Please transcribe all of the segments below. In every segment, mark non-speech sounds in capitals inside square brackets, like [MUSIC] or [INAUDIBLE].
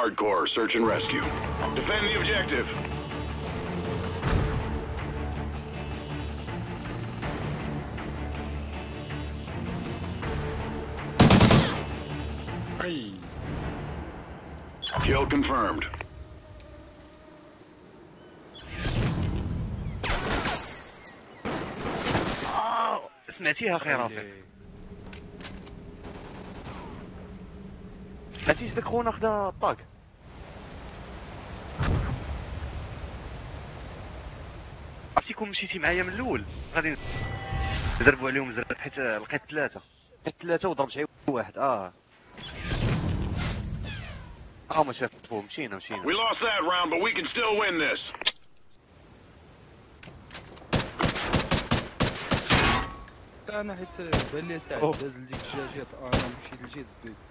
Hardcore search and rescue. Defend the objective. اي Kill confirmed. آه سمعتيها اخي رافع عرفتيش داك خونا خدا الطاق عرفتي كون مشيتي معايا من الأول. غادي نضربوا عليهم زرب حيت لقيت ثلاثة. لقيت ثلاثة وضربت شي واحد. آه. آه ما شافوه مشينا مشينا. We lost that round, but we can still win this. أنا حيت بان لي ساعد أوه. داز لديك الجهه أنا مشيت البيت هاد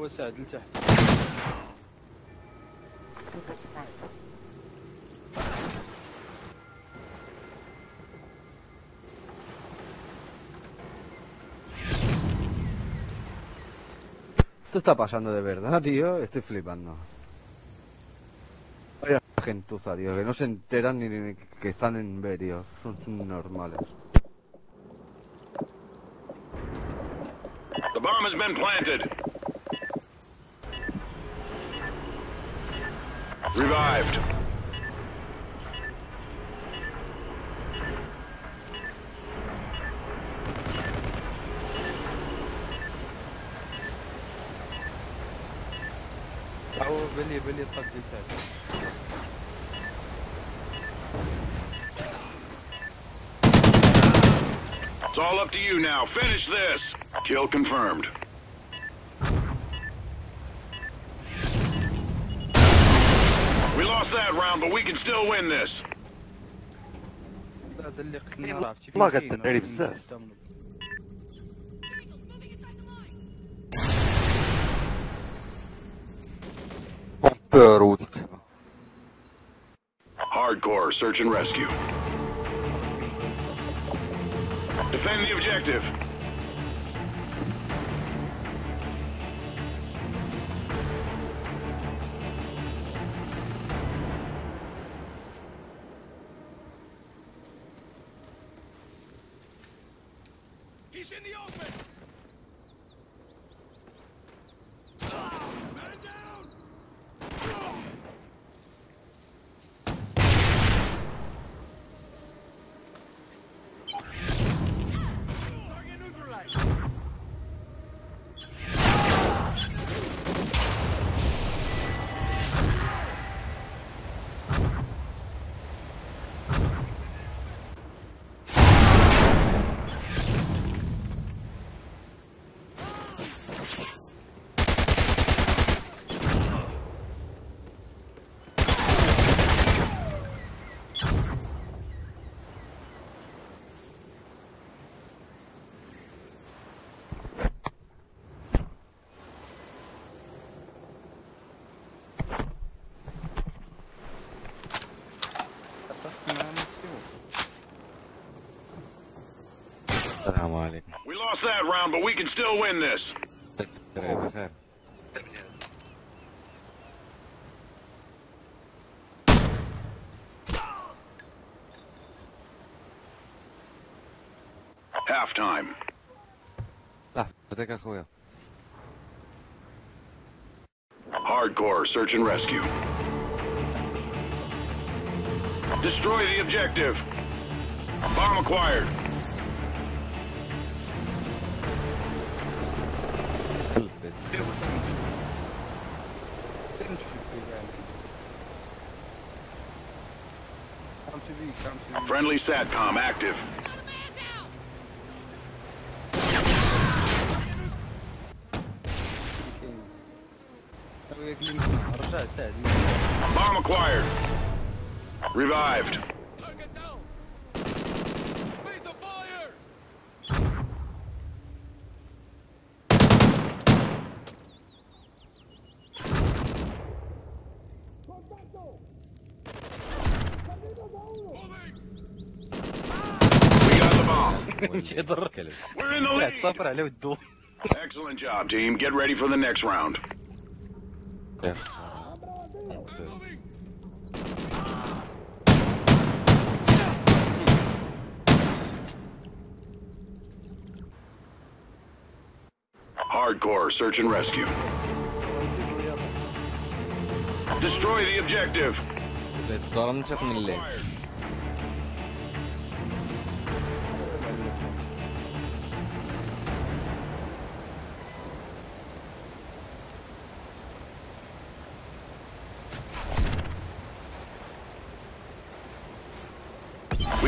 هو ساعد لتحت Esto está pasando de verdad, tío. [LAUGHS] Estoy flipando. Vaya gentuza, tío, que no se enteran ni, ni que están en verio. Son normales. The bomb has been planted. Revived. هو بان لي بان لي الطاق ديال ساعد It's all up to you now. Finish this. Kill confirmed. lost that round, but we can still win this. هذا اللي قلنا راه عرفتي والله فين قد غير كاين، بزاف. قدامنا. بارود Hardcore search and rescue. Defend the objective. lost that round, but we can still win this. Halftime. Ah. Hardcore search and rescue. Destroy the objective. Bomb acquired. Didn't. Come to me, come to me. Friendly SATCOM active. Bomb acquired. Revived. مش [LAUGHS] يضر We're in the واحد lead. صافر عليه ودو Excellent job, team. Get ready for the next round. Hardcore search and rescue. Destroy the objective.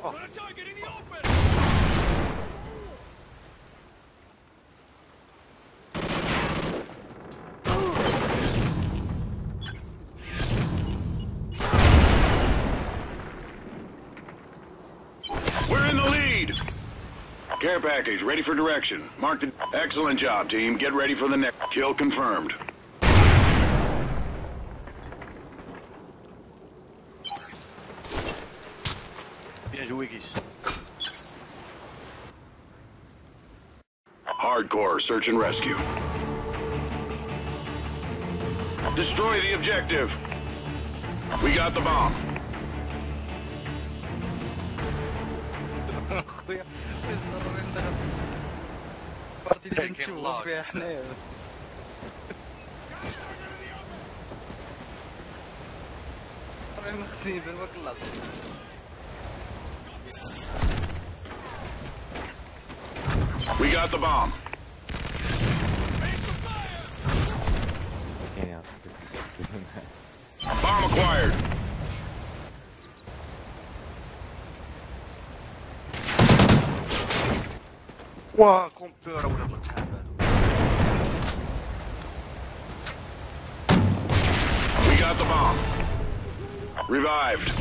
Oh. We're in the lead! Care package ready for direction. Marked. Excellent job, team. Get ready for the next. Kill confirmed. as wikis. Hardcore search and rescue. Destroy the objective. We got the bomb. We got the bomb. bomb acquired. Wow, would have attacked. We got the bomb. Revived.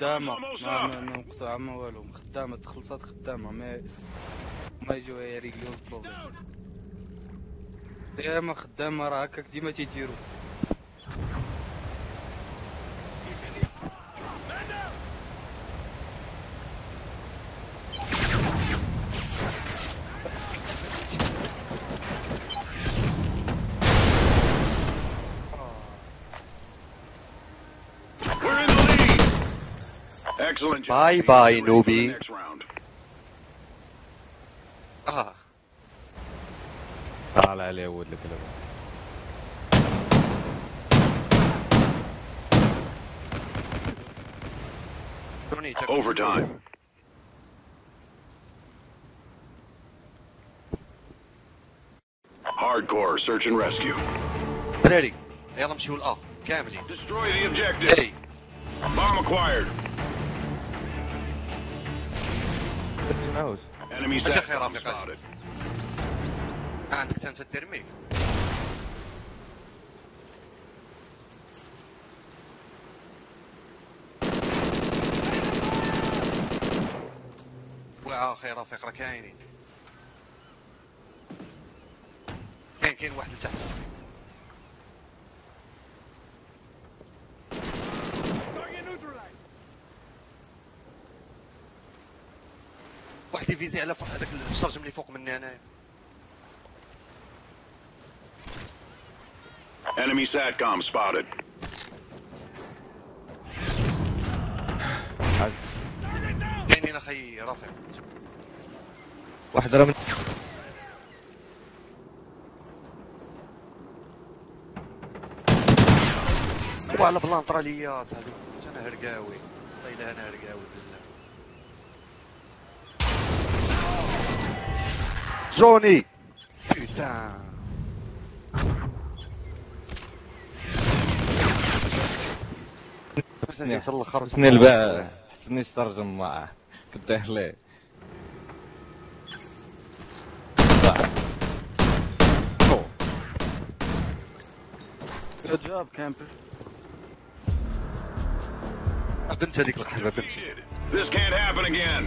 خدامة. ما ما ما مقطوعة ما والو. خدامة تخلصات خدامة. ما ما يجيو يريقلو البروبليم ديما خدامة راه هكاك ديما تيديرو. Excellent job. Bye team. bye, Get ready for the newbie. Next round. اه طالع عليه ولد الكلب شوني تاك Overtime. Hardcore search and rescue. دراري يلا نمشيو لأ كاملين Destroy the objective. اي Bomb acquired. هاوس Enemies at house spotted. عندك سنسة ترميك واخي رفيق راه كاينين كاين كاين واحد لتحت واحد يفيزي على فوق هذاك الشرج اللي فوق مني انايا Enemy SATCOM spotted. كاينين أخي رافع. واحد راه من وعلى بلانطرا ليا صاحبي أنا هرقاوي والله الا أنا هرقاوي بالله. في الآخر حسني الباع حسني ترجم معاه كداه ليه Good job, camper. بنت هذيك القحبه بنت This can't happen again.